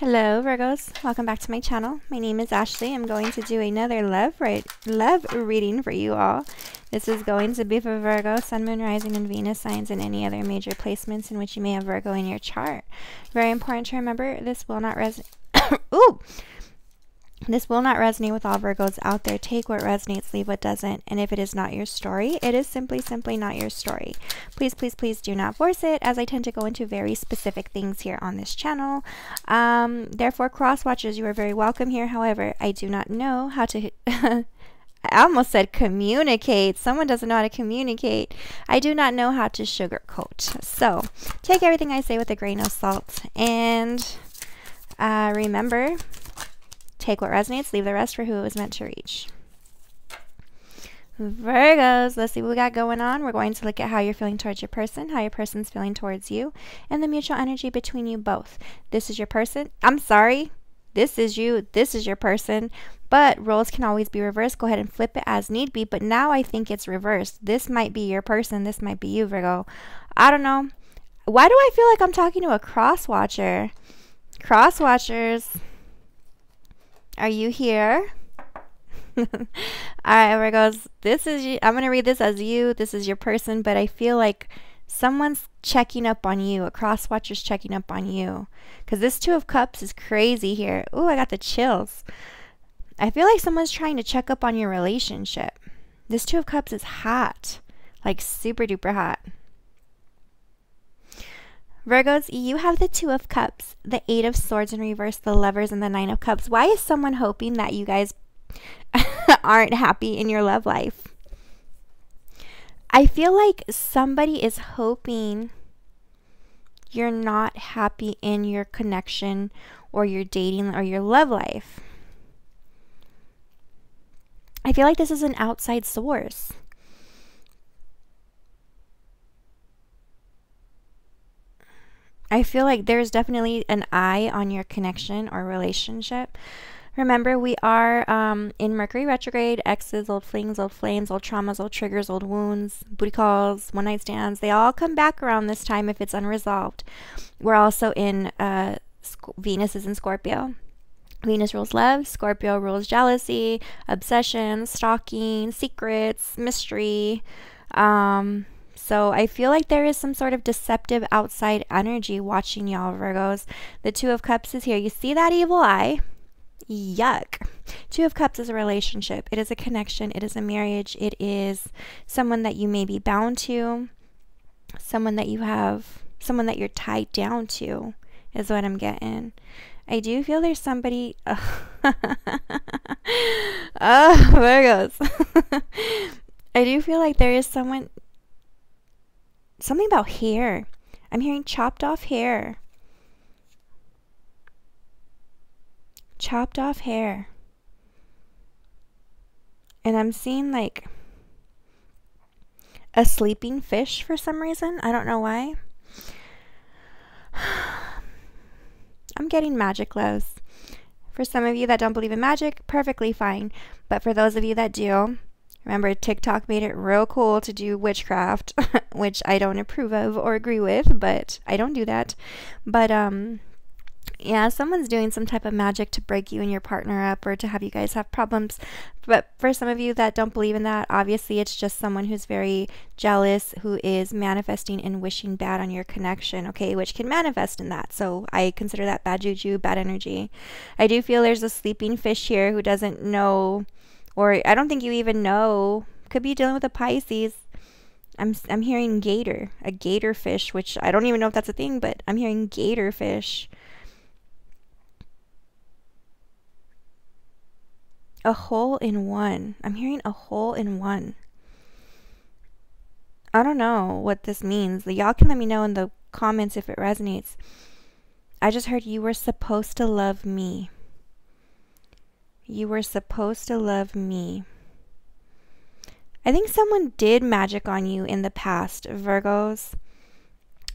Hello Virgos, welcome back to my channel. My name is Ashley. I'm going to do another love right love reading for you all. This is going to be for Virgo, Sun, Moon, Rising, and Venus signs and any other major placements in which you may have Virgo in your chart. Very important to remember, this will not resonate. Ooh! This will not resonate with all Virgos out there. Take what resonates, leave what doesn't. And if it is not your story, it is simply, simply not your story. Please, please, please do not force it, as I tend to go into very specific things here on this channel. Um, therefore, cross watchers, you are very welcome here. However, I do not know how to. I almost said communicate. Someone doesn't know how to communicate. I do not know how to sugarcoat. So, take everything I say with a grain of salt. And uh, remember, Take what resonates, leave the rest for who it was meant to reach. Virgos, let's see what we got going on. We're going to look at how you're feeling towards your person, how your person's feeling towards you, and the mutual energy between you both. This is your person. I'm sorry. This is you. This is your person. But roles can always be reversed. Go ahead and flip it as need be. But now I think it's reversed. This might be your person. This might be you, Virgo. I don't know. Why do I feel like I'm talking to a cross watcher? Cross watchers. Are you here? All right, Virgos. This is you. I'm gonna read this as you. This is your person, but I feel like someone's checking up on you. A cross watcher's checking up on you, because this Two of Cups is crazy here. Ooh, I got the chills. I feel like someone's trying to check up on your relationship. This Two of Cups is hot, like super duper hot. Virgos, you have the Two of Cups, the Eight of Swords in reverse, the Lovers, and the Nine of Cups. Why is someone hoping that you guys aren't happy in your love life? I feel like somebody is hoping you're not happy in your connection or your dating or your love life. I feel like this is an outside source. I feel like there's definitely an eye on your connection or relationship. Remember, we are um, in Mercury retrograde, exes, old flings, old flames, old traumas, old triggers, old wounds, booty calls, one night stands. They all come back around this time if it's unresolved. We're also in uh, Venus is in Scorpio. Venus rules love, Scorpio rules jealousy, obsession, stalking, secrets, mystery. Um, so I feel like there is some sort of deceptive outside energy watching y'all, Virgos. The Two of Cups is here. You see that evil eye? Yuck. Two of Cups is a relationship. It is a connection. It is a marriage. It is someone that you may be bound to, someone that you have, someone that you're tied down to, is what I'm getting. I do feel there's somebody. Oh, oh Virgos. I do feel like there is someone something about hair. I'm hearing chopped off hair. Chopped off hair. And I'm seeing like a sleeping fish for some reason. I don't know why. I'm getting magic loves. For some of you that don't believe in magic, perfectly fine. But for those of you that do, Remember, TikTok made it real cool to do witchcraft, which I don't approve of or agree with, but I don't do that. But, um, yeah, someone's doing some type of magic to break you and your partner up or to have you guys have problems. But for some of you that don't believe in that, obviously it's just someone who's very jealous, who is manifesting and wishing bad on your connection, okay, which can manifest in that. So I consider that bad juju, bad energy. I do feel there's a sleeping fish here who doesn't know or I don't think you even know. Could be dealing with a Pisces. I'm I'm hearing gator, a gator fish, which I don't even know if that's a thing, but I'm hearing gator fish. A hole in one. I'm hearing a hole in one. I don't know what this means. Y'all can let me know in the comments if it resonates. I just heard you were supposed to love me. You were supposed to love me. I think someone did magic on you in the past, Virgos.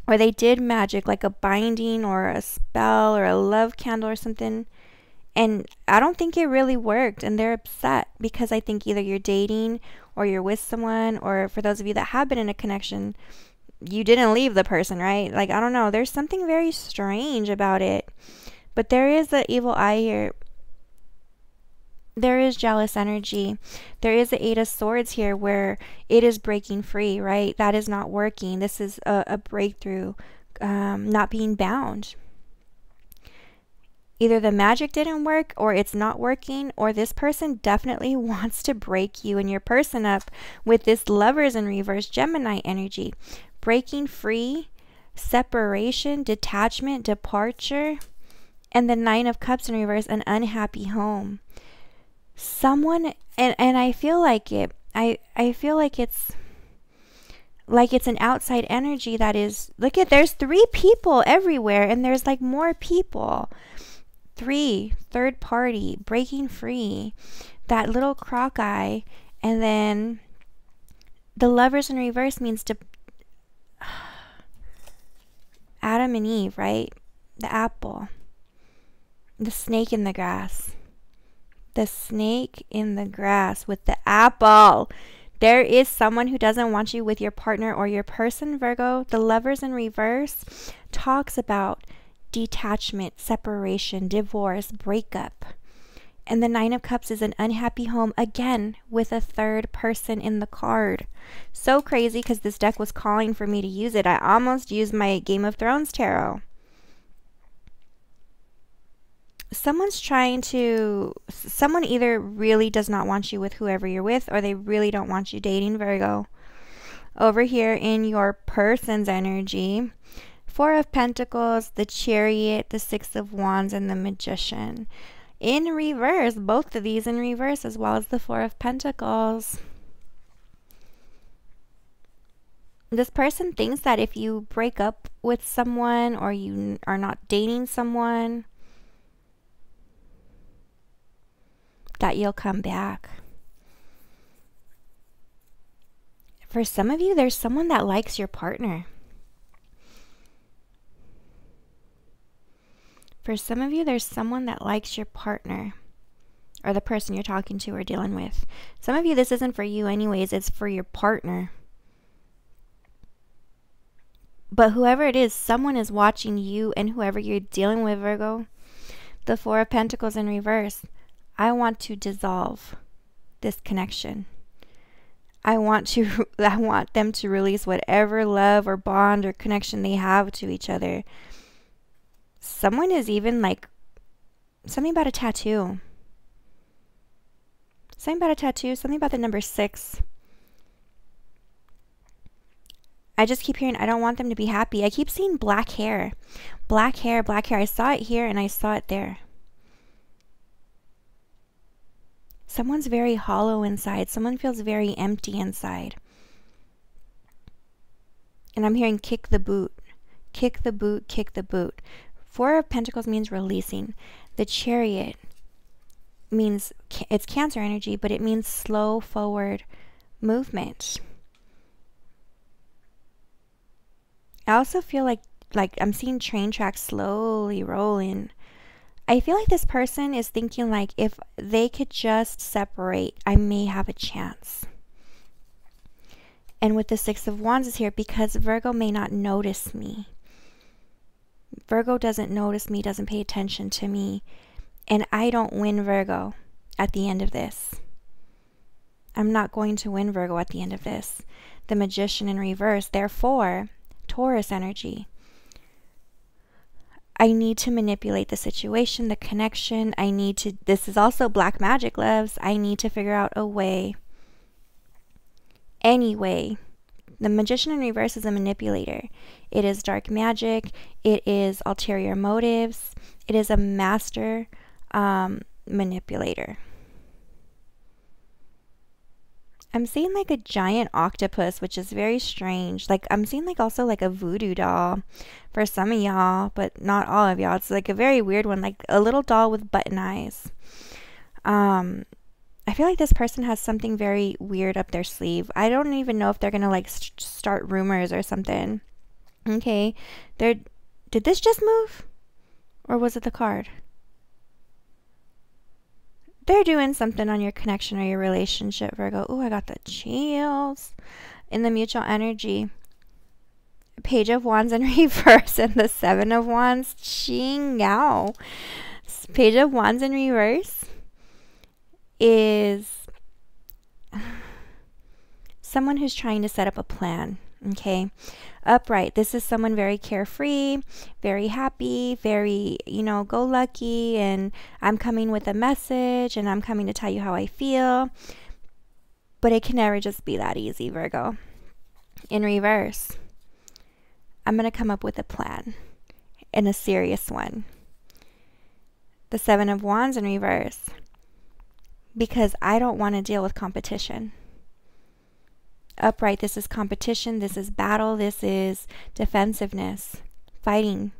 Or they did magic like a binding or a spell or a love candle or something. And I don't think it really worked. And they're upset because I think either you're dating or you're with someone, or for those of you that have been in a connection, you didn't leave the person, right? Like, I don't know. There's something very strange about it. But there is an evil eye here. There is jealous energy. There is the Eight of Swords here where it is breaking free, right? That is not working. This is a, a breakthrough, um, not being bound. Either the magic didn't work, or it's not working, or this person definitely wants to break you and your person up with this lovers in reverse Gemini energy. Breaking free, separation, detachment, departure, and the Nine of Cups in reverse, an unhappy home. Someone, and, and I feel like it, I, I feel like it's like it's an outside energy that is look at there's three people everywhere and there's like more people three third party breaking free that little croc eye and then the lovers in reverse means to adam and eve right the apple the snake in the grass. The snake in the grass with the apple. There is someone who doesn't want you with your partner or your person, Virgo. The lovers in reverse talks about detachment, separation, divorce, breakup. And the Nine of Cups is an unhappy home again with a third person in the card. So crazy because this deck was calling for me to use it. I almost used my Game of Thrones tarot. Someone's trying to someone either really does not want you with whoever you're with or they really don't want you dating Virgo. Over here in your person's energy, Four of Pentacles, the Chariot, the Six of Wands, and the Magician. In reverse, both of these in reverse, as well as the Four of Pentacles. This person thinks that if you break up with someone or you are not dating someone, that you'll come back. For some of you, there's someone that likes your partner. For some of you, there's someone that likes your partner or the person you're talking to or dealing with. Some of you, this isn't for you, anyways, it's for your partner. But whoever it is, someone is watching you and whoever you're dealing with, Virgo. The Four of Pentacles in reverse. I want to dissolve this connection. I want to I want them to release whatever love or bond or connection they have to each other. Someone is even like something about a tattoo. Something about a tattoo, something about the number 6. I just keep hearing I don't want them to be happy. I keep seeing black hair. Black hair, black hair. I saw it here and I saw it there. Someone's very hollow inside. Someone feels very empty inside. And I'm hearing kick the boot. Kick the boot, kick the boot. Four of Pentacles means releasing. The chariot means it's cancer energy, but it means slow forward movement. I also feel like like I'm seeing train tracks slowly rolling I feel like this person is thinking like if they could just separate, I may have a chance. And with the 6 of wands is here because Virgo may not notice me. Virgo doesn't notice me, doesn't pay attention to me, and I don't win Virgo at the end of this. I'm not going to win Virgo at the end of this. The magician in reverse, therefore, Taurus energy. I need to manipulate the situation, the connection. I need to, this is also black magic, loves. I need to figure out a way. Anyway, the magician in reverse is a manipulator. It is dark magic. It is ulterior motives. It is a master um, manipulator. I'm seeing like a giant octopus, which is very strange. Like I'm seeing like also like a voodoo doll for some of y'all, but not all of y'all. It's like a very weird one, like a little doll with button eyes. Um, I feel like this person has something very weird up their sleeve. I don't even know if they're gonna like st- start rumors or something. Okay, they're. Did this just move, or was it the card? They're doing something on your connection or your relationship, Virgo. Oh, I got the chills in the mutual energy. Page of Wands in reverse and the Seven of Wands. Ching out. Page of Wands in reverse is someone who's trying to set up a plan. Okay. Upright. This is someone very carefree, very happy, very, you know, go lucky. And I'm coming with a message and I'm coming to tell you how I feel. But it can never just be that easy, Virgo. In reverse, I'm going to come up with a plan and a serious one. The Seven of Wands in reverse. Because I don't want to deal with competition upright. This is competition. This is battle. This is defensiveness, fighting.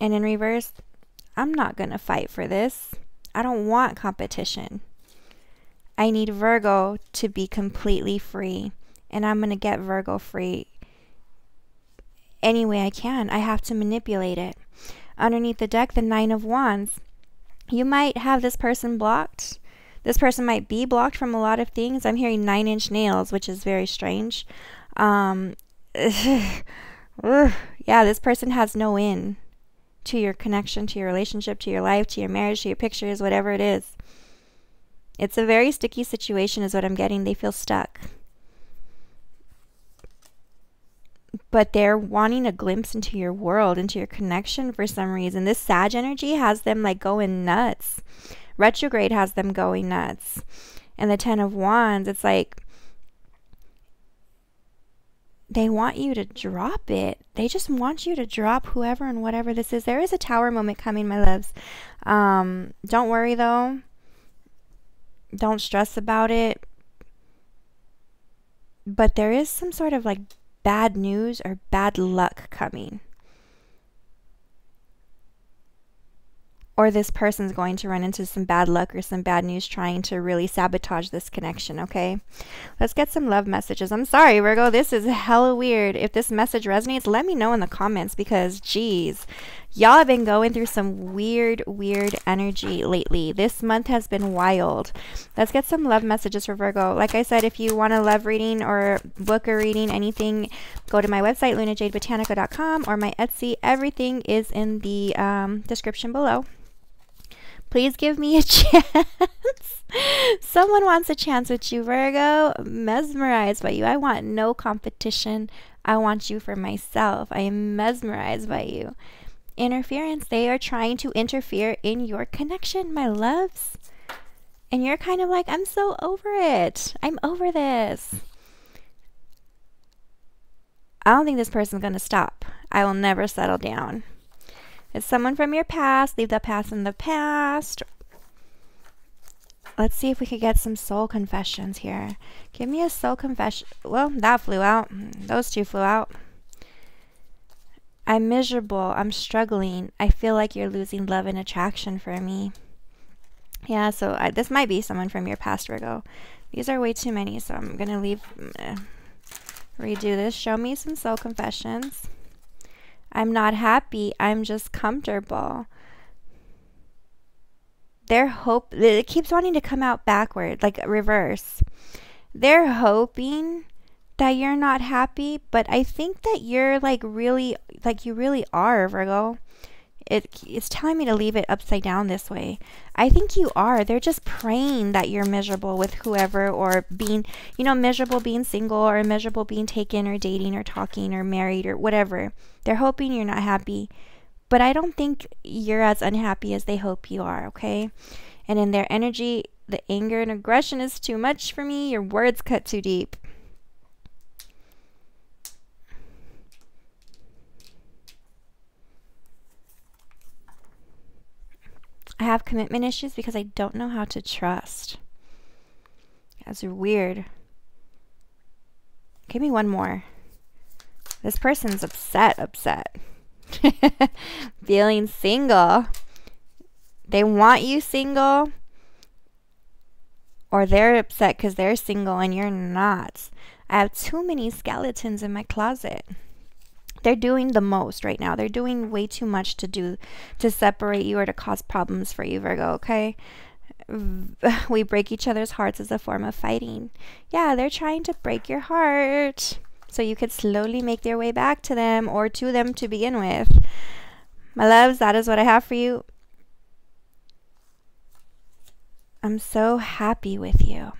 And in reverse, I'm not going to fight for this. I don't want competition. I need Virgo to be completely free. And I'm going to get Virgo free any way I can. I have to manipulate it. Underneath the deck, the Nine of Wands. You might have this person blocked this person might be blocked from a lot of things. I'm hearing nine inch nails, which is very strange. Um, yeah, this person has no in to your connection, to your relationship, to your life, to your marriage, to your pictures, whatever it is. It's a very sticky situation, is what I'm getting. They feel stuck. But they're wanting a glimpse into your world, into your connection for some reason. This Sag energy has them like going nuts. Retrograde has them going nuts. And the Ten of Wands, it's like they want you to drop it. They just want you to drop whoever and whatever this is. There is a tower moment coming, my loves. Um, don't worry though. Don't stress about it. But there is some sort of like bad news or bad luck coming. Or this person's going to run into some bad luck or some bad news trying to really sabotage this connection, okay? Let's get some love messages. I'm sorry, Virgo, this is hella weird. If this message resonates, let me know in the comments because, geez, y'all have been going through some weird, weird energy lately. This month has been wild. Let's get some love messages for Virgo. Like I said, if you want a love reading or book a reading, anything, go to my website, lunajaydebotanica.com or my Etsy. Everything is in the um, description below. Please give me a chance. Someone wants a chance with you, Virgo. Mesmerized by you. I want no competition. I want you for myself. I am mesmerized by you. Interference. They are trying to interfere in your connection, my loves. And you're kind of like, I'm so over it. I'm over this. I don't think this person's going to stop. I will never settle down. It's someone from your past. Leave the past in the past. Let's see if we could get some soul confessions here. Give me a soul confession. Well, that flew out. Those two flew out. I'm miserable. I'm struggling. I feel like you're losing love and attraction for me. Yeah, so I, this might be someone from your past, Virgo. These are way too many, so I'm going to leave, uh, redo this. Show me some soul confessions. I'm not happy. I'm just comfortable. Their hope, it keeps wanting to come out backward, like reverse. They're hoping that you're not happy, but I think that you're like really, like you really are, Virgo it, it's telling me to leave it upside down this way. I think you are. They're just praying that you're miserable with whoever or being, you know, miserable being single or miserable being taken or dating or talking or married or whatever. They're hoping you're not happy. But I don't think you're as unhappy as they hope you are, okay? And in their energy, the anger and aggression is too much for me. Your words cut too deep. I have commitment issues because I don't know how to trust. That's weird. Give me one more. This person's upset, upset. Feeling single. They want you single. Or they're upset because they're single and you're not. I have too many skeletons in my closet they're doing the most right now. They're doing way too much to do to separate you or to cause problems for you, Virgo, okay? We break each other's hearts as a form of fighting. Yeah, they're trying to break your heart. so you could slowly make your way back to them or to them to begin with. My loves, that is what I have for you. I'm so happy with you.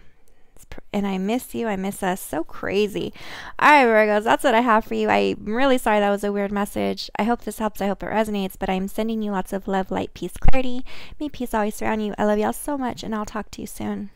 And I miss you. I miss us so crazy. All right, Virgos, that's what I have for you. I'm really sorry that was a weird message. I hope this helps. I hope it resonates. But I'm sending you lots of love, light, peace, clarity. May peace always surround you. I love y'all so much, and I'll talk to you soon.